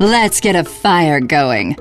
Let's get a fire going.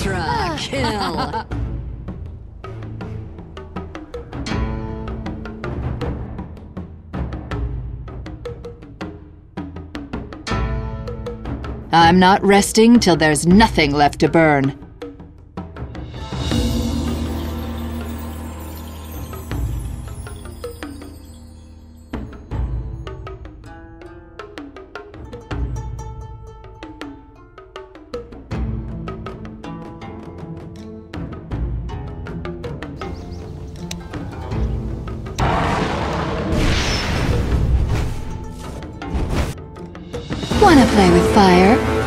Ultra kill. I'm not resting till there's nothing left to burn. Wanna play with fire?